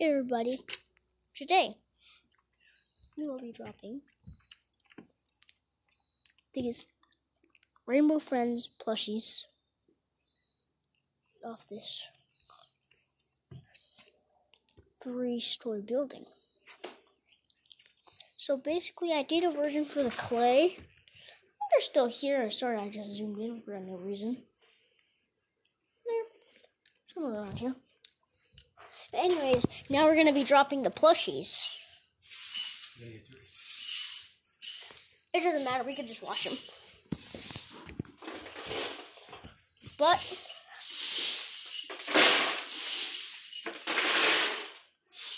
Hey everybody, today we will be dropping these Rainbow Friends plushies off this three story building. So basically, I did a version for the clay. They're still here. Sorry, I just zoomed in for no reason. There, somewhere around here. But anyways, now we're gonna be dropping the plushies. It doesn't matter. We could just wash them. But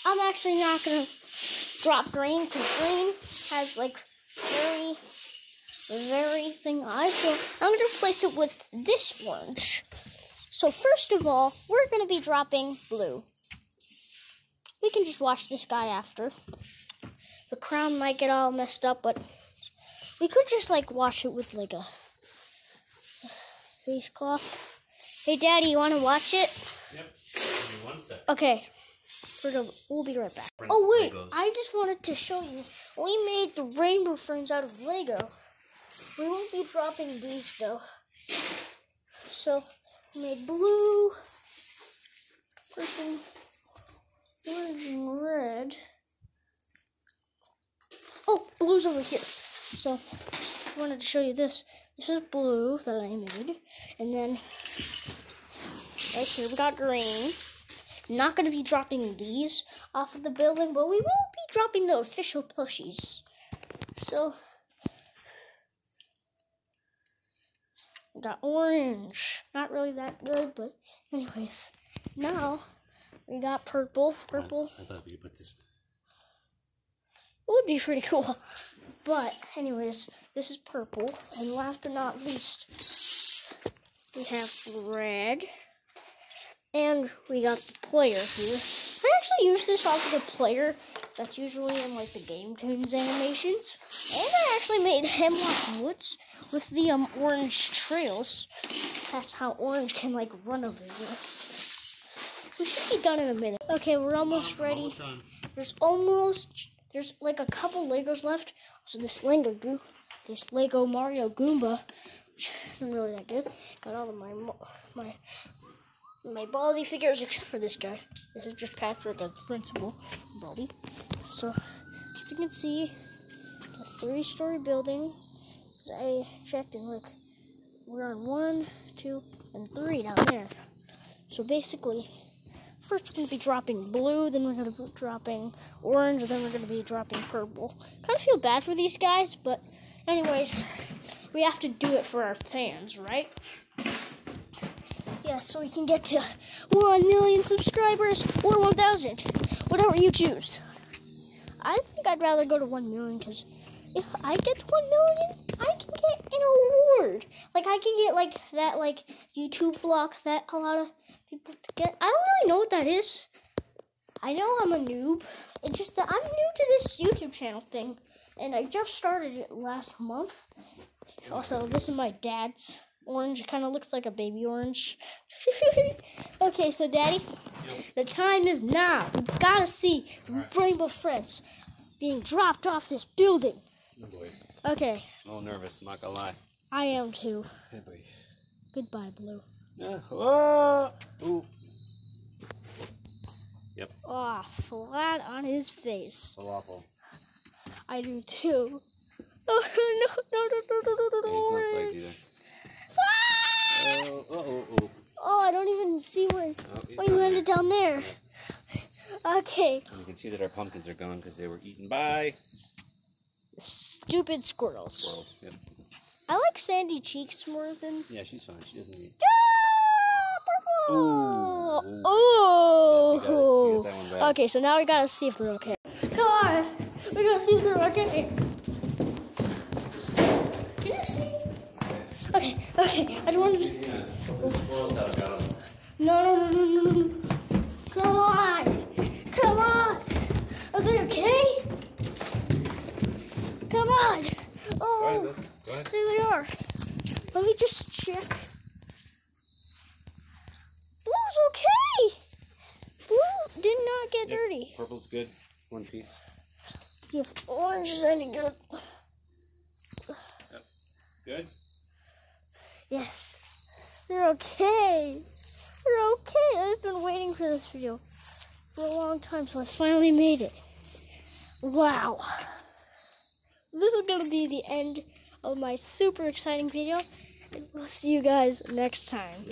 I'm actually not gonna drop green because green has like very, very thing eyes. So I'm gonna replace it with this orange. So first of all, we're gonna be dropping blue. We can just wash this guy after. The crown might get all messed up, but we could just like wash it with like a face cloth. Hey, Daddy, you want to watch it? Yep. Give me one sec. Okay. We'll be right back. Oh wait, Legos. I just wanted to show you. We made the rainbow friends out of Lego. We won't be dropping these though. So we made blue, orange, red. Oh, blue's over here. So I wanted to show you this. This is blue that I made, and then right here we got green. Not going to be dropping these off of the building, but we will be dropping the official plushies. So, got orange. Not really that good, but anyways. Now, we got purple. Purple I thought we could put this. It would be pretty cool. But, anyways, this is purple. And last but not least, we have red. And we got the player here. I actually use this off of the player that's usually in like the GameToons animations. And I actually made Hemlock Woods with the um orange trails. That's how orange can like run over here. We should be done in a minute. Okay, we're almost ready. Almost. There's almost there's like a couple Legos left. So this Lego goo, this Lego Mario Goomba, which isn't really that good. Got all of my my my Baldi figures except for this guy. This is just Patrick as the principal Baldi. So as you can see, the three-story building. I checked and look, we're on one, two, and three down there. So basically, First, we're going to be dropping blue, then we're going to be dropping orange, and then we're going to be dropping purple. Kind of feel bad for these guys, but anyways, we have to do it for our fans, right? Yeah, so we can get to 1 million subscribers or 1,000, whatever you choose. I think I'd rather go to 1 million because if I get to 1 million, I can get an award. Like, I can get, like, that, like, YouTube block that a lot of people get. I don't really know what that is. I know I'm a noob. It's just that I'm new to this YouTube channel thing. And I just started it last month. Also, this is my dad's orange. It kind of looks like a baby orange. okay, so, Daddy, the time is now. We gotta see the Rainbow Friends being dropped off this building. Oh. Okay, A little nervous, I'm not gonna lie. I am too. Hey boy. Goodbye, Blue. Yeah. Oh. Ooh. Yep. Ah, flat on his face. Falafel. I do too. Oh no no no no no no Yeah, no! he's not psyched no. either. Ah! Oh, oh, oh, oh. Oh, I don't even see where. Oh, he's Oh, you down landed down there. Okay, And you can see that our pumpkins are gone because they were eaten by stupid squirrels. squirrels. Yep. I like Sandy Cheeks more than. Yeah, she's fine. She doesn't need. Ah, purple. Ooh. Oh. Yeah, you got it. You got that one back. Okay, so now we gotta see if they're okay. Come on, we gotta see if they're okay. Can you see? Okay, okay. I just wanted to. Yeah. The squirrels have got them. No, no, no, no, no, no. Come on, come on. Are they okay? Come on. Go ahead, Oh, Bill. Go ahead. there they are. Let me just check. Blue's okay. Blue did not get Yep. dirty. pretty. Purple's good. One piece. See if orange is any good. Yep. Good. Yes. They're okay. They're okay. I've been waiting for this video for a long time, so I finally made it. Wow. This is going to be the end of my super exciting video. We'll see you guys next time.